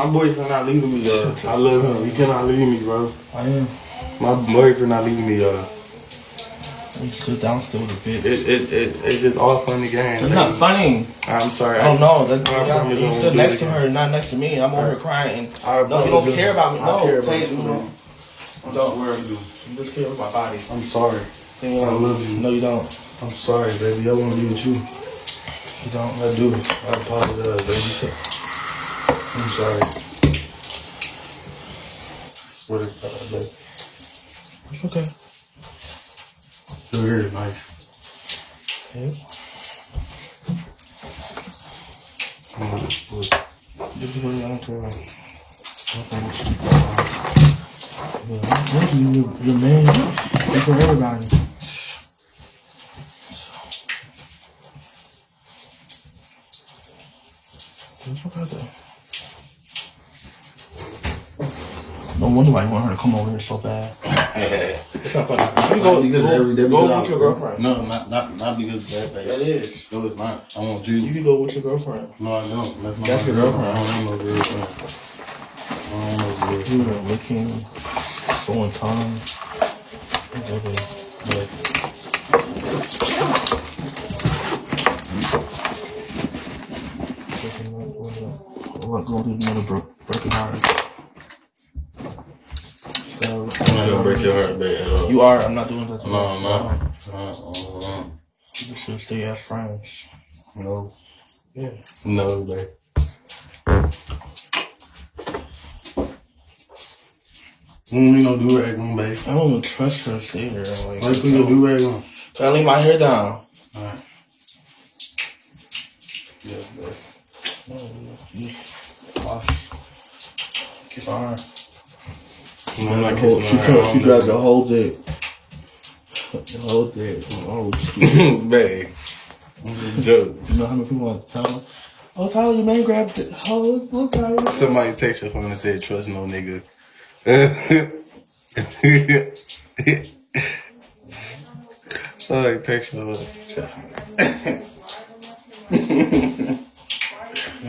My boyfriend not leaving me, y'all. I love him. He cannot leave me, bro. I am. My boyfriend not leaving me, uh. y'all. We stood down still with a bitch. It, it, it, it's just all funny games. It's not funny. I'm sorry. Oh, I don't know. That's, I y'all, promise you stood next to her, not next to me. I'm over here crying. I No, you don't promise care about me. I No, care about Taze, you. you don't. I Don't. swear I do. You just care about my body. I'm sorry. See, I love you. No, you don't. I'm sorry, baby. I want to be with you. You don't. I do. I apologize, baby. I'm sorry. I swear to God, baby. Okay. You're very nice. Yeah. I'm not supposed You can go down to. Okay. You, your man, you for everybody. It's okay though. No wonder why you want her to come over here so bad. It's not funny. You go, because go, every day we go with your girlfriend. No, not not not because of that. That Like, is. no, it's not. I want you. You can go with your girlfriend. No, I don't. That's not That's my your girlfriend. I don't want no girlfriend. I don't want no girlfriend. You were licking, throwing tongue. Whatever. Like, What going through another bro- broken heart? So, I'm not gonna break your heart, babe. You are. I'm not doing that. No. I'm not. No, no, You should stay as friends. no, Yeah. no, babe. We don't do rag on, babe. I don't even trust her to stay there. Like, Why you put your do rag on? Can I leave my hair down? Alright. Yeah, babe. You wash. Kiss her arm. No, I'm not kissing she, her. she grabs the whole dick. The whole dick. Oh, babe. Joke. You know how many people want to tell? Oh, Tyler, your man grabbed. Oh, look, Tyler. Somebody text your phone and said, trust no nigga. Somebody text your phone. Trust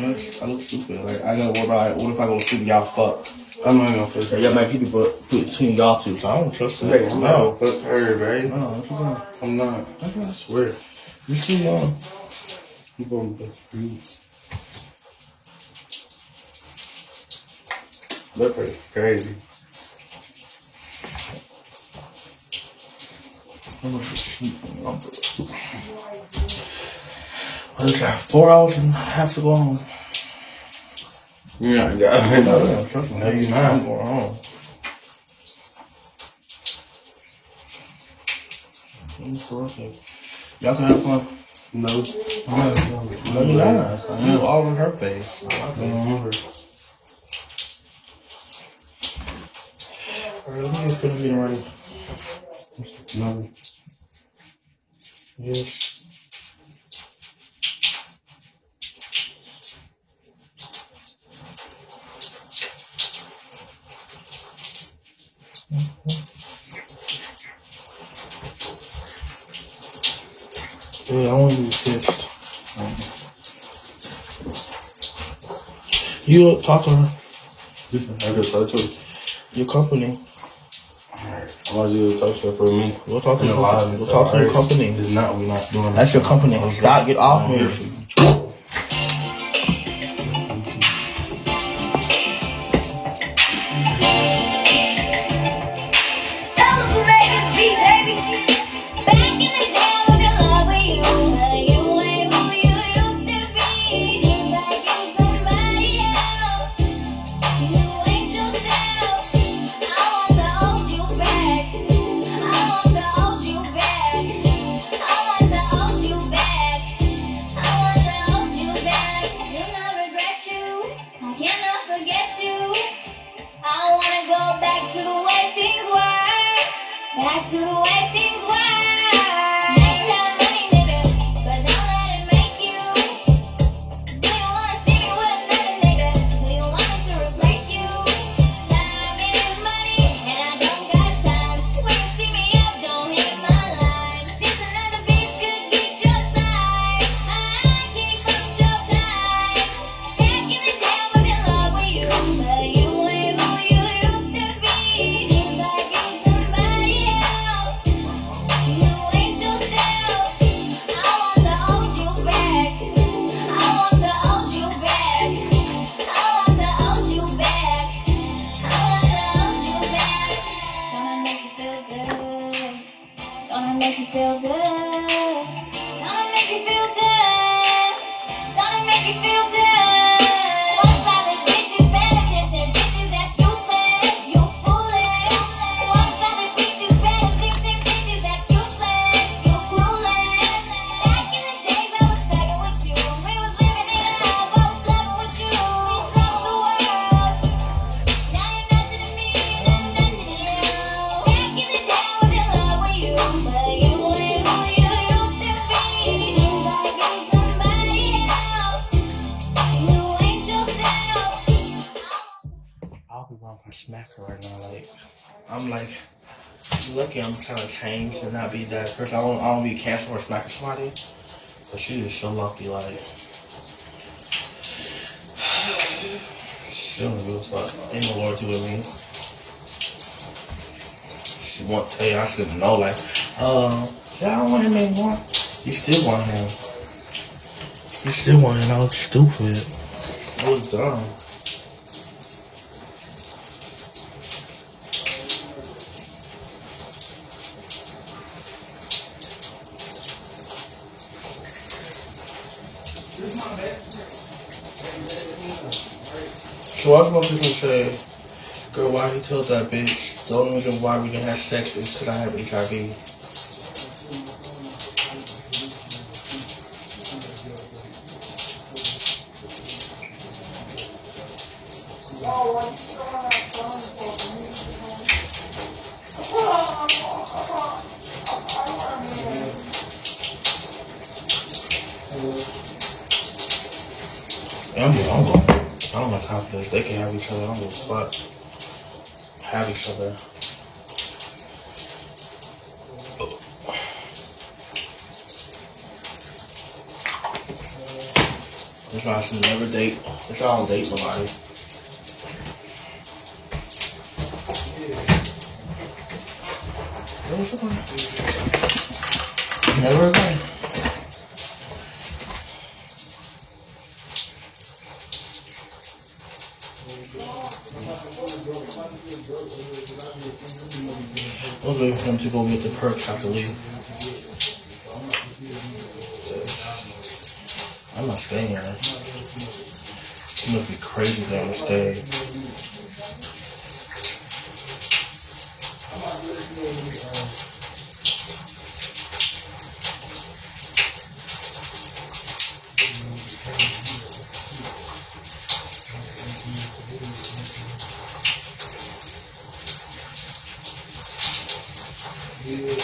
know, I look stupid. Like, I gotta worry about, what if I go to sleep y'all fuck? I'm not gonna fuck her. Y'all might keep it but between y'all two, so I don't trust Hey, her. I'm No. not gonna fuck her, right? No, what you doing? I'm not. I swear. You too young. I'm gonna fuck you. Look her crazy. I'm gonna sleep. I'm I just have four hours and a half to go home. You not got No, no, trust me. No, you I'm not. going home. For real. Y'all can have fun. No. I'm not. No, you not. You all in her face. I don't remember. Mm-hmm. Alright, let me get finish getting ready. No. Yes. Yeah, I want to be pissed. Um, you talk to her. Listen, I just talked to her. Your company. I want you to talk to her for me. We'll talk to your company. We'll talk to your company. It's not. We're not doing That's your company. Stop. Get off me. I'm like, lucky I'm trying to change and not be that person. I don't, I don't be canceling or smacking somebody. But she is so lucky, like. She don't give a fuck. Ain't no loyalty with me. She want to tell you I should know, like, uh, yeah, I don't want him anymore. You still want him. You still want him. I look stupid. I was dumb. So I was going to say, girl, why he told that bitch the only reason why we can have sex is because I have HIV. I'm, I'm going. I don't like confidence. They can have each other. I don't give fuck. Have each other. That's why I should never date. That's why I don't date nobody. Never again. I was waiting for them to go get the perks after leave. I'm not staying here. It must be crazy there to stay. You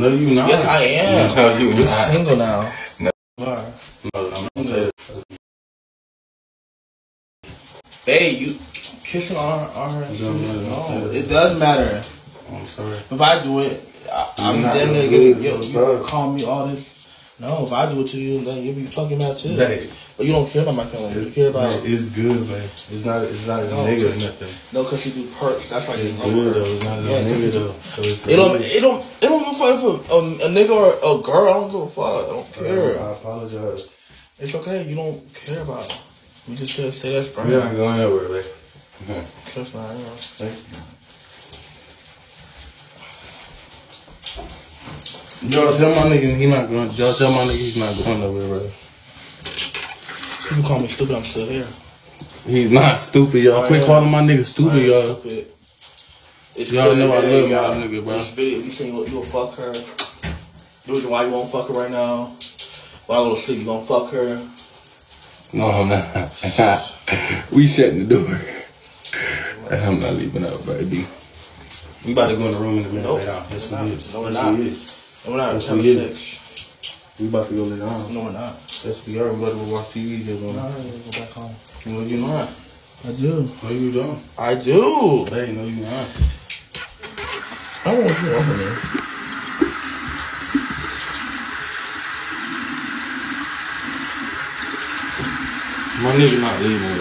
No, you not. Yes, I am. No, you You're not. single now. No. I'm not saying. Hey, you kissing on on her? It. No, it does matter. I'm sorry. If I do it, I, I'm Not then gonna gonna get it, you, bro. you call me all this. No, if I do it to you, then you'll be fucking mad too. Babe, But you don't care about my feelings. You care about man, it's good, man. It's not. It's not a No, nigga or nothing. no, cause you do perks. That's why you It's love good though. It's not a Yeah, nigga though. So it's. It don't. It don't. It don't give a fuck if a, a, a nigga or a girl. I don't give a fuck. I don't care. I apologize. It's okay. You don't care about. It. We just gotta stay friends. We're not going nowhere, not. You know. Thank you. Y'all tell my nigga he not going. Y'all tell my nigga he's not going nowhere, bro. People call me stupid. I'm still here. He's not stupid, y'all. Quit calling my nigga stupid, y'all. stupid. Y'all know I love my y'all. nigga, bro. This video, you saying you, you gonna fuck her. The reason why you won't fuck her right now. While I go to sleep, you gonna fuck her. No, I'm not. we shutting the door. And I'm not leaving out, baby. We about to go in the room in a minute. Nope. lay down. Yes, We're we not. is. No, we're yes, not. we is. No, we're not. Yes, Yes, we having sex. We about to go lay down. No, we're not. Yes, we are. We about to watch TV. Just No, on. I go back home. No, you're not. I do. No, you don't. I do. Hey, no, you're not. I don't want you over there. My nigga not leaving, though.